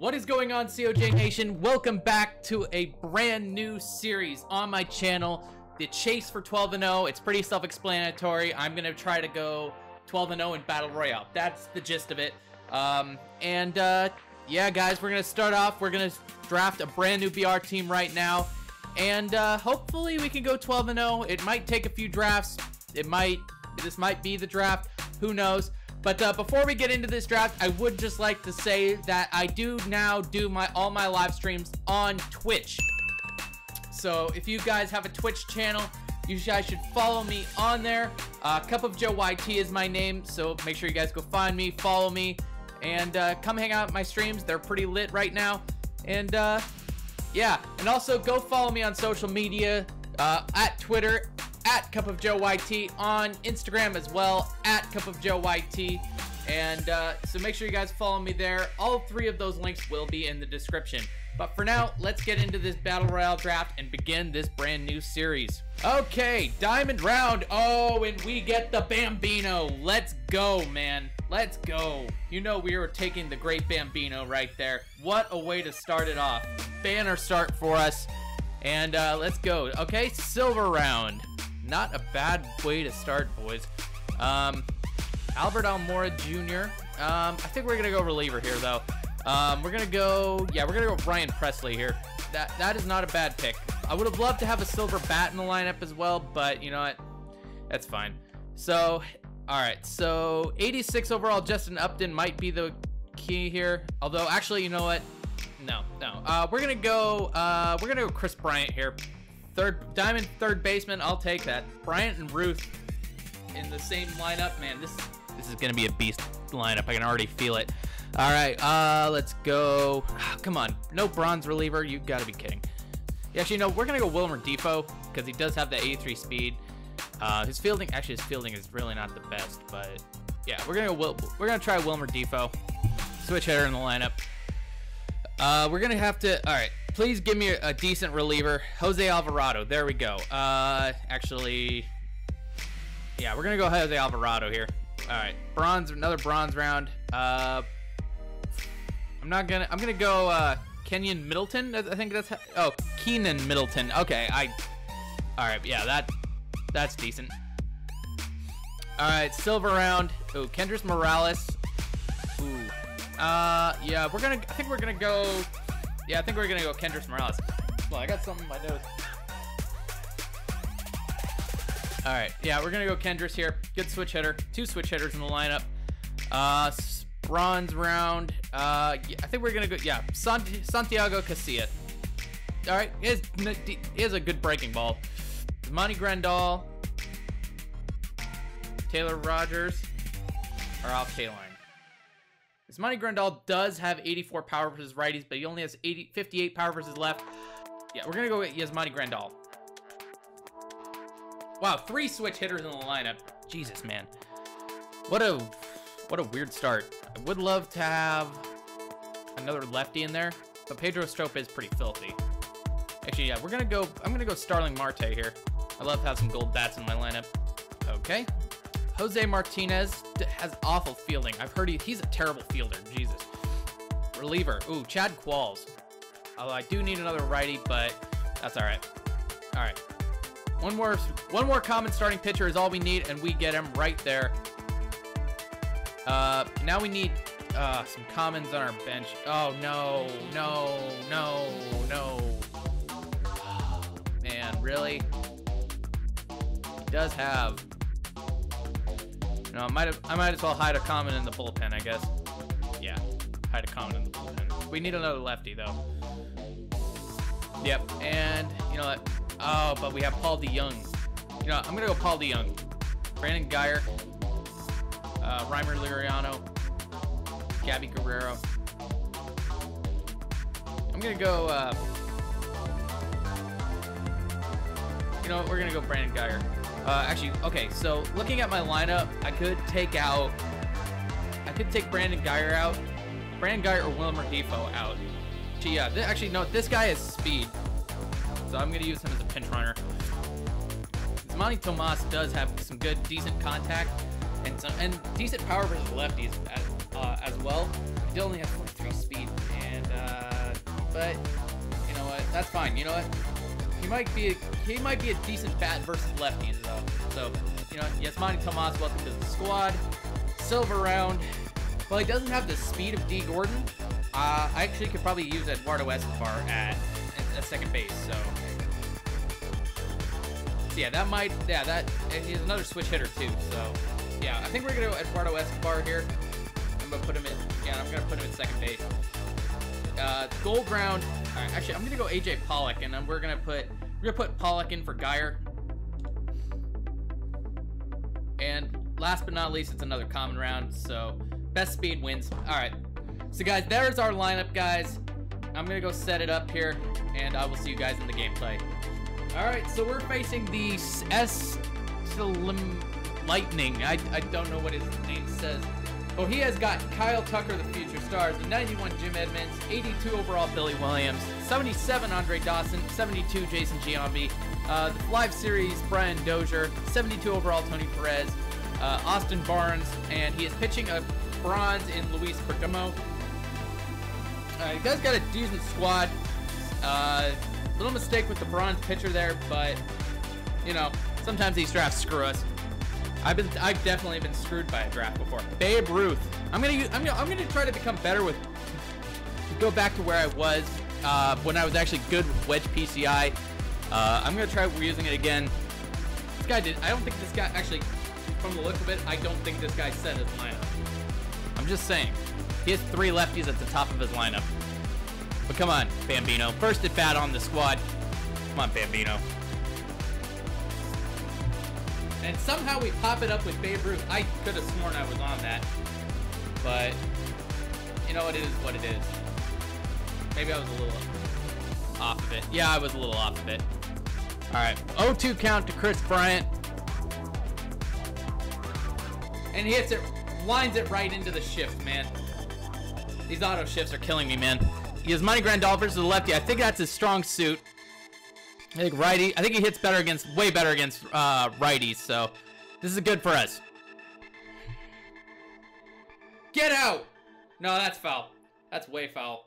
What is going on, COJ Nation? Welcome back to a brand new series on my channel, The Chase for 12 and 0. It's pretty self-explanatory. I'm gonna try to go 12 and 0 in Battle Royale. That's the gist of it. Um, and uh, yeah, guys, we're gonna start off. We're gonna draft a brand new BR team right now, and uh, hopefully we can go 12 and 0. It might take a few drafts. It might. This might be the draft. Who knows? But uh, before we get into this draft, I would just like to say that I do now do my all my live streams on Twitch. So if you guys have a Twitch channel, you guys should follow me on there. Uh, Cup of Joe YT is my name, so make sure you guys go find me, follow me, and uh, come hang out my streams. They're pretty lit right now. And uh, yeah, and also go follow me on social media uh, at Twitter at Cup of Joe YT on Instagram as well at Cup of Joe YT. And uh, so make sure you guys follow me there. All three of those links will be in the description. But for now, let's get into this Battle Royale draft and begin this brand new series. Okay, Diamond Round. Oh, and we get the Bambino. Let's go, man. Let's go. You know we were taking the great Bambino right there. What a way to start it off. Banner start for us. And uh, let's go. Okay, Silver Round. Not a bad way to start, boys. Um, Albert Almora Jr. Um, I think we're gonna go reliever here, though. Um, we're gonna go, yeah, we're gonna go Ryan Pressly here. That that is not a bad pick. I would have loved to have a silver bat in the lineup as well, but you know what? That's fine. So, all right. So 86 overall, Justin Upton might be the key here. Although, actually, you know what? No, no. Uh, we're gonna go. Uh, we're gonna go Kris Bryant here. Third diamond third baseman, I'll take that. Bryant and Ruth in the same lineup. Man, this this is gonna be a beast lineup. I can already feel it. All right, uh, let's go. Oh, come on, no bronze reliever. You gotta be kidding. Actually, no, we're gonna go Wilmer Difo because he does have the 83 speed. Uh, his fielding, actually, his fielding is really not the best, but yeah, we're gonna go. We're gonna try Wilmer Difo. Switch hitter in the lineup. Uh, we're gonna have to. All right, please give me a, a, decent reliever. Jose Alvarado. There we go. Uh, actually, yeah, we're gonna go Jose Alvarado here. All right, bronze. Another bronze round. Uh, I'm not gonna. I'm gonna go uh, Kenyon Middleton. I think that's. Oh, Keynan Middleton. Okay, I. All right, yeah, that. That's decent. All right, silver round. Oh, Kendrys Morales. Ooh. Uh, yeah, we're gonna. I think we're gonna go. Yeah, I think we're gonna go Kendrys Morales. Well, I got something in my nose. All right, yeah, we're gonna go Kendrys here. Good switch hitter. Two switch hitters in the lineup. Uh, bronze round. Uh, yeah, I think we're gonna go. Yeah, Santiago Casilla. All right, he has, he has a good breaking ball. Monty Grandal, Taylor Rogers, are off K Monty Grandal does have 84 power versus righties, but he only has 80, 58 power versus left. Yeah, we're gonna go with Yasmani Grandal. Wow, three switch hitters in the lineup. Jesus, man. What a what a weird start. I would love to have another lefty in there, but Pedro Strop is pretty filthy. Actually, yeah, we're gonna go. I'm gonna go Starling Marte here. I love to have some gold bats in my lineup. Okay, Jose Martinez has awful fielding. I've heard he, he's a terrible fielder. Jesus. Reliever. Ooh, Chad Qualls. Although I do need another righty, but that's all right. All right. One more, one more common starting pitcher is all we need, and we get him right there. Uh, now we need uh, some commons on our bench. Oh no, no, no, no. man, really? He does have you know, I might have, I might as well hide a common in the bullpen, I guess. Yeah, hide a common in the bullpen. We need another lefty though. Yep, and you know what? Oh, but we have Paul DeJong. You know, I'm gonna go Paul DeJong, Brandon Guyer, uh, Rymer Liriano, Gabby Guerrero. I'm gonna go. Uh, you know, what? we're gonna go Brandon Guyer. Uh, actually, okay, so looking at my lineup, I could take out, I could take Brandon Guyer out, Brandon Guyer or Wilmer Difo out. Yeah, actually, no, this guy has speed, so I'm going to use him as a pinch runner. Monty Tomas does have some good, decent contact, and some and decent power versus lefties as, uh, as well. He only has 43 speed, and uh, but you know what? That's fine. You know what? He might be a, he might be a decent bat versus lefties though. So you know, Yasmani Tomas, welcome to the squad. Silver round. Well, he doesn't have the speed of Dee Gordon. Uh, I actually could probably use Eduardo Escobar at, at second base. So. so yeah, that might yeah that he's another switch hitter too. So yeah, I think we're gonna go Eduardo Escobar here. I'm gonna put him in. Yeah, I'm gonna put him in second base. Uh, gold round. Right, actually, I'm gonna go AJ Pollock, and then we're gonna put we're gonna put Pollock in for Guyer. And last but not least, it's another common round. So best speed wins. All right. So guys, there's our lineup, guys. I'm gonna go set it up here, and I will see you guys in the gameplay. All right. So we're facing the S. Lightning. I, I don't know what his name says. Oh, he has got Kyle Tucker, the future stars, the 91 Jim Edmonds, 82 overall Billy Williams, 77 Andre Dawson, 72 Jason Giambi, uh, the live series Brian Dozier, 72 overall Tony Perez, uh, Austin Barnes, and he is pitching a bronze in Luis Perdomo. Uh, he does got a decent squad. Uh, little mistake with the bronze pitcher there, but you know sometimes these drafts screw us. I've been I've definitely been screwed by a draft before. Babe Ruth. I'm gonna I'm gonna I'm gonna try to become better with go back to where I was uh, when I was actually good with wedge PCI. Uh, I'm gonna try reusing it again. This guy did. I don't think this guy actually, from the look of it, I don't think this guy set his lineup. I'm just saying. He has three lefties at the top of his lineup. But come on, Bambino. First at bat on the squad. Come on, Bambino. And somehow we pop it up with Babe Ruth. I could have sworn I was on that. But, you know, it is what it is. Maybe I was a little off of it. Yeah, I was a little off of it. All right, 0-2 count to Kris Bryant. And he hits it, lines it right into the shift, man. These auto shifts are killing me, man. He has Money Grandolphers to the lefty. I think that's his strong suit. I think righty. I think he hits better against, way better against uh, righties. So this is good for us. Get out! No, that's foul. That's way foul.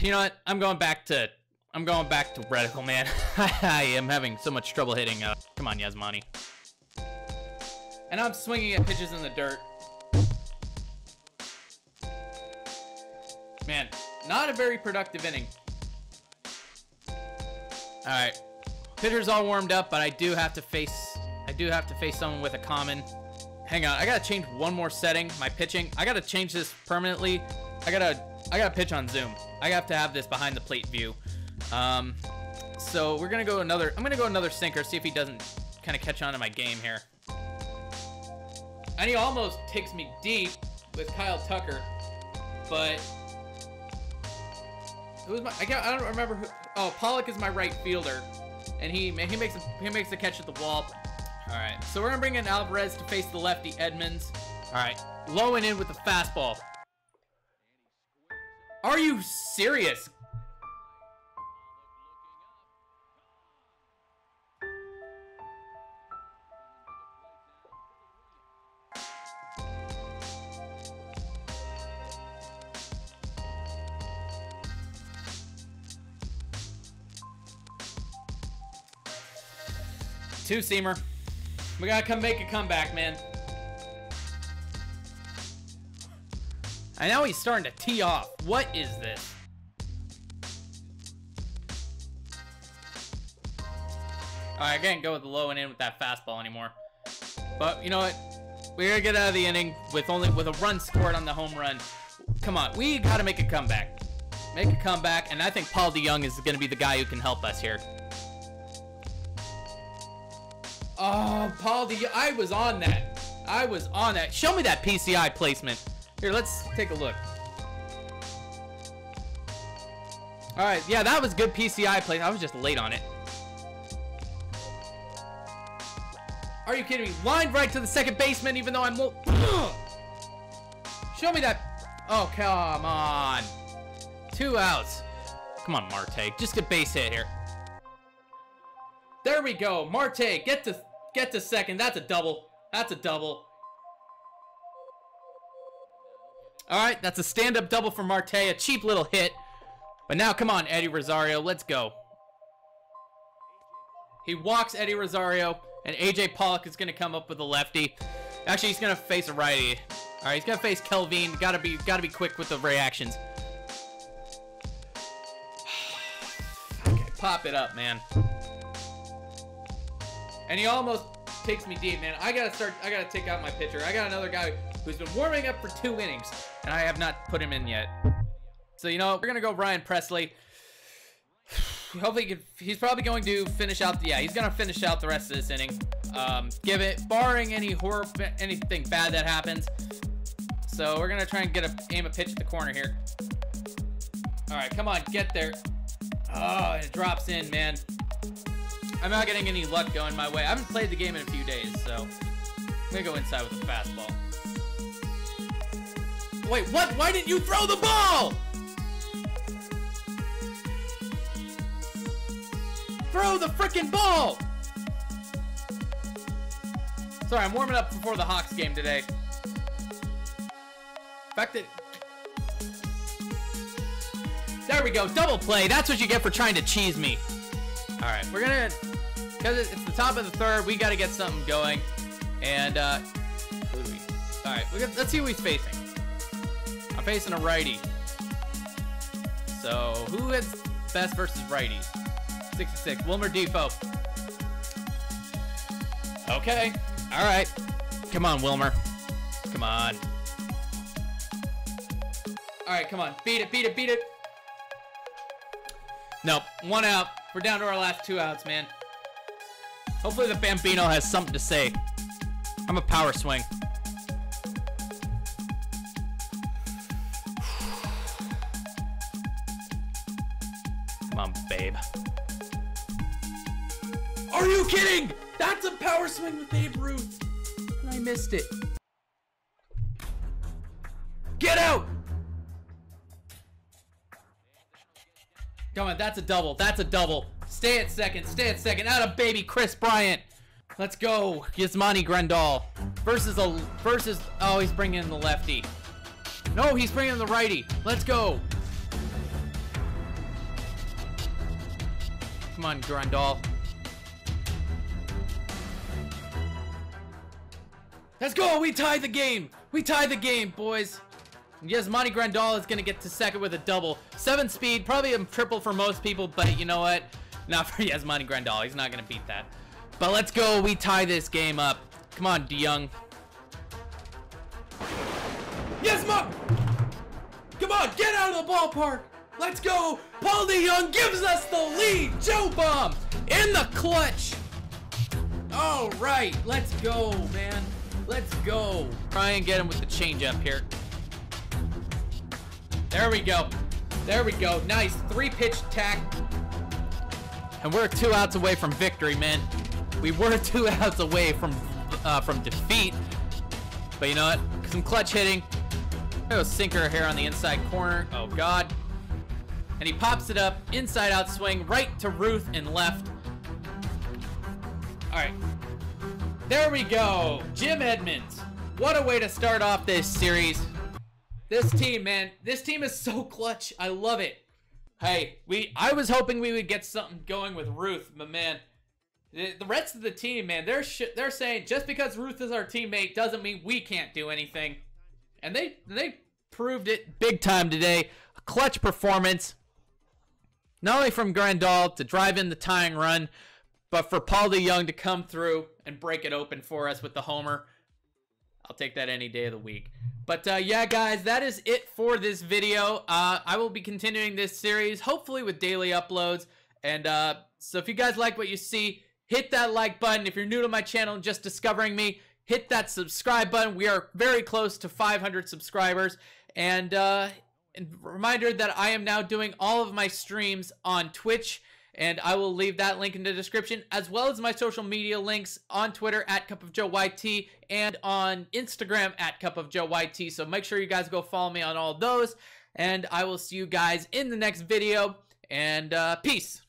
You know what? I'm going back to, I'm going back to reticle, man. I am having so much trouble hitting. Uh, come on, Yasmani. And I'm swinging at pitches in the dirt. Man, not a very productive inning. All right. Pitcher's all warmed up, but I do have to face I do have to face someone with a common. Hang on, I gotta change one more setting, my pitching. I gotta change this permanently. I gotta I gotta pitch on Zoom. I have to have this behind the plate view. Um, so we're gonna go another. I'm gonna go another sinker. See if he doesn't kind of catch on to my game here. And he almost takes me deep with Kyle Tucker, but it was my? I, I don't remember who. Oh, Pollock is my right fielder, and he he makes a, he makes the catch at the wall. All right, so we're gonna bring in Alvarez to face the lefty Edmonds. All right, low and in with the fastball. Are you serious? Two-seamer. We gotta come make a comeback, man. And now he's starting to tee off. What is this? I can't go with the low and in with that fastball anymore. But you know what? We're gonna get out of the inning with only with a run scored on the home run. Come on, we gotta make a comeback. Make a comeback, and I think Paul DeJong is gonna be the guy who can help us here. Oh, Paul, the, I was on that. I was on that. Show me that PCI placement. Here, let's take a look. All right, yeah, that was good PCI play. I was just late on it. Are you kidding me? Lined right to the second baseman, even though I'm. Show me that. Oh, come on. Two outs. Come on, Marte. Just a base hit here. There we go. Marte, get to Get to second. That's a double. That's a double. All right, that's a stand-up double for Marte. A cheap little hit. But now, come on, Eddie Rosario, let's go. He walks Eddie Rosario, and AJ Pollock is gonna come up with a lefty. Actually, he's gonna face a righty. All right, he's gonna face Kelvin. Gotta be, gotta be quick with the reactions. okay, pop it up, man. And he almost takes me deep, man. I gotta start. I gotta take out my pitcher. I got another guy who's been warming up for two innings, and I have not put him in yet. So you know, we're gonna go Ryan Pressly. Hopefully, he can, he's probably going to finish out. Yeah, he's gonna finish out the rest of this inning. Um, give it, barring any horror, anything bad that happens. So we're gonna try and get a aim a pitch at the corner here. All right, come on, get there. Oh, it drops in, man. I'm not getting any luck going my way. I haven't played the game in a few days, so I'm gonna go inside with a fastball. Wait, what? Why didn't you throw the ball? Throw the freaking ball! Sorry, I'm warming up before the Hawks game today. fact that... There we go, double play. That's what you get for trying to cheese me. All right, we're gonna, because it's the top of the third, we gotta get something going. And, uh, who do we, all right, let's see who he's facing. I'm facing a righty. So, who hits best versus righties? 66. Wilmer Difo. Okay. All right. Come on, Wilmer. Come on. All right, come on. Beat it, beat it, beat it. Nope. One out. We're down to our last two outs, man. Hopefully the Bambino has something to say. I'm a power swing. Come on, babe. Are you kidding? That's a power swing with Babe Ruth. And I missed it. Get out! Come on, that's a double. That's a double. Stay at second. Stay at second. Out of baby Kris Bryant. Let's go. Yasmani Grandal versus a versus. Oh, he's bringing in the lefty. No, he's bringing in the righty. Let's go. Come on, Grandal. Let's go! We tied the game! We tied the game, boys! Yasmani Grandal is gonna get to second with a double. Seven speed, probably a triple for most people, but you know what? Not for Yasmani Grandal. He's not gonna beat that. But let's go. We tie this game up. Come on, DeJong. Yasmani! Come on, get out of the ballpark! Let's go! Paul DeJong gives us the lead! Joe Bomb in the clutch! All right, let's go, man. Let's go. Try and get him with the changeup here. There we go. There we go. Nice. Three pitch tack. And we're two outs away from victory, man. We were two outs away from uh, from defeat. But you know what? Some clutch hitting. There's a sinker here on the inside corner. Oh, God. And he pops it up. Inside out swing. Right to Ruth and left. All right. There we go. Jim Edmonds. What a way to start off this series. This team, man. This team is so clutch. I love it. Hey, we I was hoping we would get something going with Ruth, but man, the, rest of the team, man, they're they're saying just because Ruth is our teammate doesn't mean we can't do anything. And they they proved it big time today. A clutch performance. Not only from Grandal to drive in the tying run, but for Paul DeJong to come through and break it open for us with the homer, I'll take that any day of the week. But uh, yeah, guys, that is it for this video. Uh, I will be continuing this series, hopefully with daily uploads. And uh, so if you guys like what you see, hit that like button. If you're new to my channel and just discovering me, hit that subscribe button. We are very close to 500 subscribers. And, uh, and reminder that I am now doing all of my streams on Twitch and I will leave that link in the description, as well as my social media links on Twitter at Cup of Joe YT and on Instagram at Cup of Joe YT. So make sure you guys go follow me on all those. And I will see you guys in the next video. And uh, peace.